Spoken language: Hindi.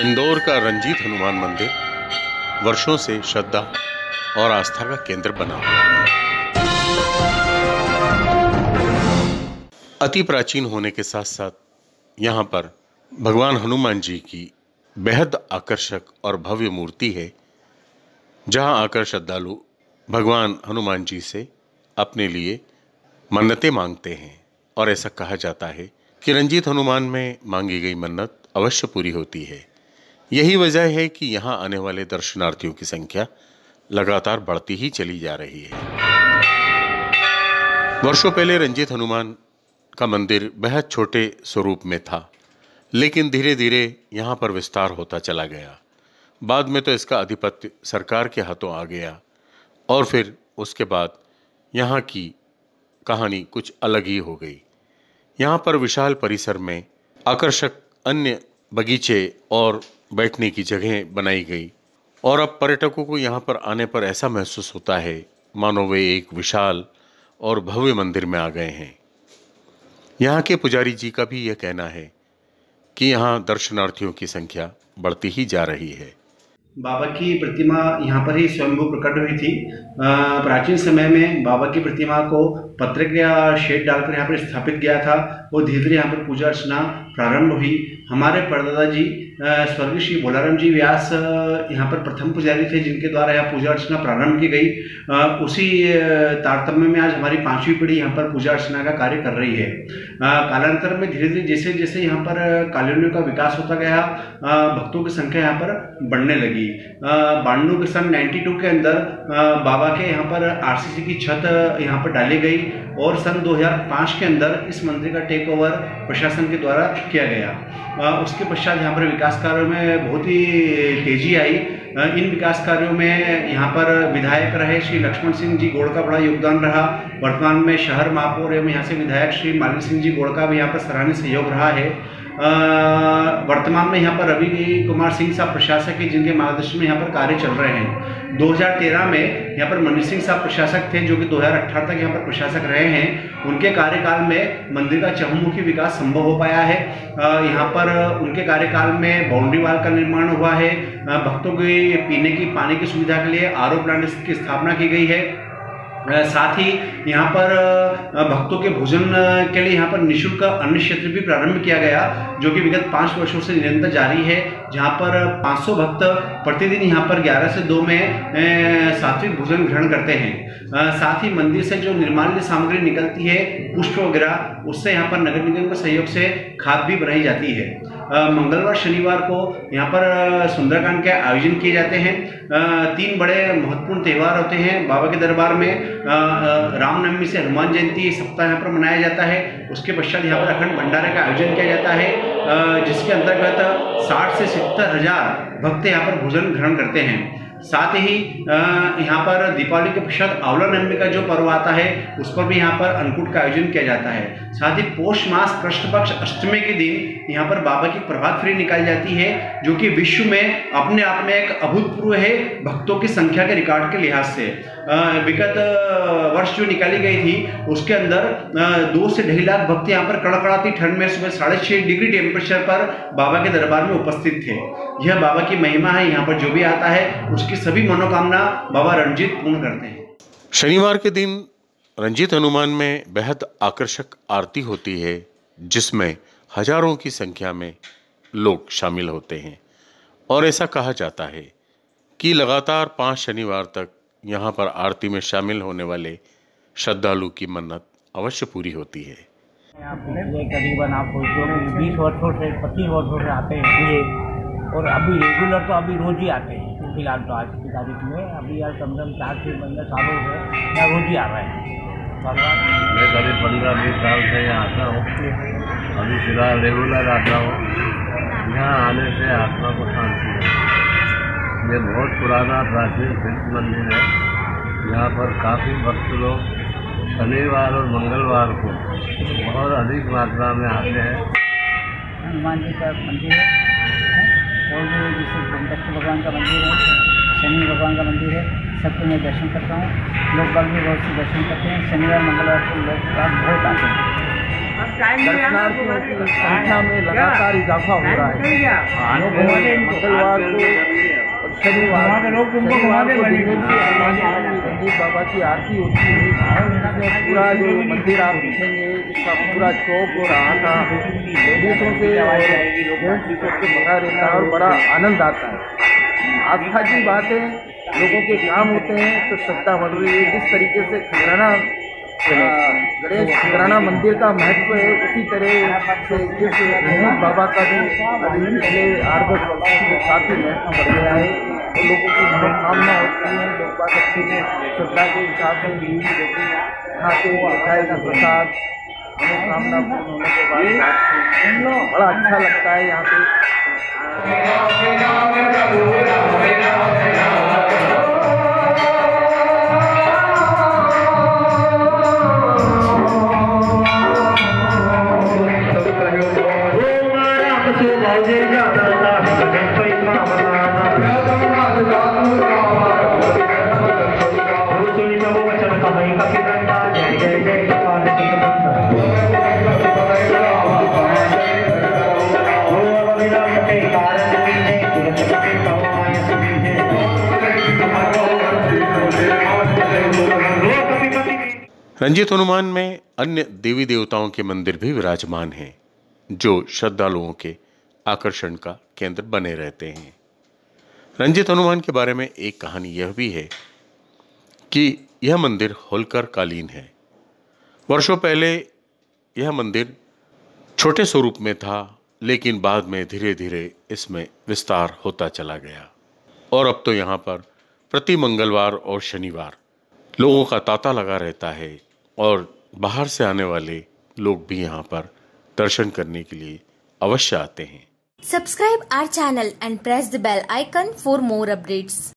इंदौर का रंजीत हनुमान मंदिर, वर्षों से श्रद्धा और आस्था का केंद्र बना हुआ है। अति प्राचीन होने के साथ साथ यहाँ पर भगवान हनुमान जी की बेहद आकर्षक और भव्य मूर्ति है, जहाँ आकर श्रद्धालु भगवान हनुमान जी से अपने लिए मन्नतें मांगते हैं। और ऐसा कहा जाता है कि रंजीत हनुमान में मांगी गई मन्नत अवश्य पूरी होती है। यही वजह है कि यहाँ आने वाले दर्शनार्थियों की संख्या लगातार बढ़ती ही चली जा रही है। वर्षों पहले रंजीत हनुमान का मंदिर बेहद छोटे स्वरूप में था, लेकिन धीरे धीरे यहाँ पर विस्तार होता चला गया। बाद में तो इसका आधिपत्य सरकार के हाथों आ गया, और फिर उसके बाद यहाँ की कहानी कुछ अलग ही हो गई। यहाँ पर विशाल परिसर में आकर्षक अन्य बगीचे और बैठने की जगह बनाई गई। और अब पर्यटकों को यहाँ पर आने पर ऐसा महसूस होता है, मानो वे एक विशाल और भव्य मंदिर में आ गए हैं। यहाँ के पुजारी जी का भी यह कहना है कि यहाँ दर्शनार्थियों की संख्या बढ़ती ही जा रही है। बाबा की प्रतिमा यहाँ पर ही स्वयंभू प्रकट हुई थी। प्राचीन समय में बाबा की प्रतिमा को पत्र या शेड डालकर यहाँ पर स्थापित किया था। वो धीरे धीरे यहाँ पर पूजा अर्चना प्रारंभ हुई। हमारे परदादा जी स्वर्गीय श्री बोलाराम जी व्यास यहाँ पर प्रथम पुजारी थे, जिनके द्वारा यहाँ पूजा अर्चना प्रारंभ की गई। उसी तारतम्य में आज हमारी पांचवी पीढ़ी यहाँ पर पूजा अर्चना का कार्य कर रही है। कालांतर में धीरे धीरे जैसे जैसे यहाँ पर कॉलोनियों का विकास होता गया भक्तों की संख्या यहाँ पर बढ़ने लगी। बानवे के सन 92 के अंदर बाबा के यहाँ पर आरसीसी की छत यहाँ पर डाली गई और सन 2005 के अंदर इस मंदिर का टेक ओवर प्रशासन के द्वारा किया गया। उसके पश्चात यहाँ पर विकास कार्यों में बहुत ही तेज़ी आई। इन विकास कार्यों में यहाँ पर विधायक रहे श्री लक्ष्मण सिंह जी गोड़ का बड़ा योगदान रहा। वर्तमान में शहर महापौर एवं यहाँ से विधायक श्री मालिक सिंह जी गोड़ का भी यहाँ पर सराहनीय सहयोग रहा है। वर्तमान में यहाँ पर रवि कुमार सिंह साहब प्रशासक है, जिनके मार्गदर्शन में यहाँ पर कार्य चल रहे हैं। 2013 में यहाँ पर मनीष सिंह साहब प्रशासक थे, जो कि 2018 तक यहाँ पर प्रशासक रहे हैं। उनके कार्यकाल में मंदिर का चहुमुखी विकास संभव हो पाया है। यहाँ पर उनके कार्यकाल में बाउंड्री वाल का निर्माण हुआ है। भक्तों की पीने की, पानी की सुविधा के लिए आरओ प्लांट की स्थापना की गई है। साथ ही यहाँ पर भक्तों के भोजन के लिए यहाँ पर निशुल्क अन्न क्षेत्र भी प्रारंभ किया गया, जो कि विगत पाँच वर्षों से निरंतर जारी है। जहाँ पर 500 भक्त प्रतिदिन यहाँ पर 11 से 2 में सात्विक भोजन ग्रहण करते हैं। साथ ही मंदिर से जो निर्माण सामग्री निकलती है, पुष्प वगैरह, उससे यहाँ पर नगर निगम के सहयोग से खाद भी बनाई जाती है। मंगलवार, शनिवार को यहाँ पर सुंदरकांड के आयोजन किए जाते हैं। तीन बड़े महत्वपूर्ण त्यौहार होते हैं बाबा के दरबार में। रामनवमी से हनुमान जयंती सप्ताह यहाँ पर मनाया जाता है। उसके पश्चात यहाँ पर अखंड भंडारा का आयोजन किया जाता है। जिसके अंतर्गत साठ से सत्तर हज़ार भक्त यहाँ पर भोजन ग्रहण करते हैं। साथ ही यहाँ पर दीपावली के पश्चात अवला नवमी का जो पर्व आता है, उस पर भी यहाँ पर अन्नकूट का आयोजन किया जाता है। साथ ही पोष मास कृष्ण पक्ष अष्टमी के दिन यहाँ पर बाबा की प्रभात फेरी निकाली जाती है, जो कि विश्व में अपने आप में एक अभूतपूर्व है भक्तों की संख्या के रिकॉर्ड के लिहाज से। विगत वर्ष जो निकाली गई थी, उसके अंदर दो से ढाई लाख भक्त यहाँ पर कड़कड़ाती ठंड में सुबह साढ़े छः डिग्री टेम्परेचर पर बाबा के दरबार में उपस्थित थे। यह बाबा की महिमा है, यहाँ पर जो भी आता है, उसकी सभी मनोकामना बाबा रंजीत पूर्ण करते हैं। शनिवार के दिन रंजीत हनुमान में बेहद आकर्षक आरती होती है जिसमें हज़ारों की संख्या में लोग शामिल होते हैं। और ऐसा कहा जाता है कि लगातार पाँच शनिवार तक यहाँ पर आरती में शामिल होने वाले श्रद्धालु की मन्नत अवश्य पूरी होती है। करीबन आप बीस वर्षों से पच्चीस वर्षों से आते हैं। और अभी रेगुलर तो अभी रोज ही आते हैं। फ़िलहाल तो आज की तारीख में। अभी यार कम से कम चार छः पंद्रह सालों से यहाँ रोज ही आ रहे हैं। मैं करीब पंद्रह बीस साल से यहाँ आता हूँ। अभी फ़िलहाल रेगुलर आता हूँ। यहाँ आने से आत्मा को शांति है। ये बहुत पुराना प्राचीन शिल्प मंदिर है। यहाँ पर काफ़ी भक्त लोग शनिवार और मंगलवार को बहुत अधिक मात्रा में आते हैं। हनुमान जी का मंदिर है। और भी जैसे दक्ष भगवान का मंदिर है शनि भगवान का मंदिर है सबको मैं दर्शन करता हूँ। लोग बाग भी बहुत से दर्शन करते हैं। शनिवार मंगलवार को लोग बहुत आते हैं। दर्शनार्थियों की। संख्या में लगातार इजाफा हो रहा है। मंगलवार को शनिवार शनिवार को दिन में भी हनुमान रंजीत बाबा की आरती होती है। पूरा जो मंदिर आप देखेंगे, इसका पूरा चौक हो रहा था से और से भरा रहता है और बड़ा आनंद आता है। आस्था की बात लोगों के काम होते हैं तो श्रद्धा बढ़ रही है। जिस तरीके से खजराना गणेश खजराना मंदिर का महत्व है, उसी तरह से जिस बाबा का भी अभी पिछले आठ दस वर्षों काफ़ी महत्व बढ़ गया है। लोगों की मनोकामना होती है लोग बात अच्छी श्रद्धा के हिसाब से मीठी रोटी खाते मिठाई का प्रसाद मनोकामना पूर्ण होने के बाद बड़ा अच्छा लगता है यहाँ पे। रंजीत हनुमान में अन्य देवी देवताओं के मंदिर भी विराजमान हैं, जो श्रद्धालुओं के आकर्षण का केंद्र बने रहते हैं। रंजित हनुमान के बारे में एक कहानी यह भी है कि यह मंदिर होलकर कालीन है। वर्षों पहले यह मंदिर छोटे स्वरूप में था, लेकिन बाद में धीरे धीरे इसमें विस्तार होता चला गया। और अब तो यहाँ पर प्रति मंगलवार और शनिवार लोगों का तांता लगा रहता है और बाहर से आने वाले लोग भी यहाँ पर दर्शन करने के लिए अवश्य आते हैं। Subscribe our channel and press the bell icon for more updates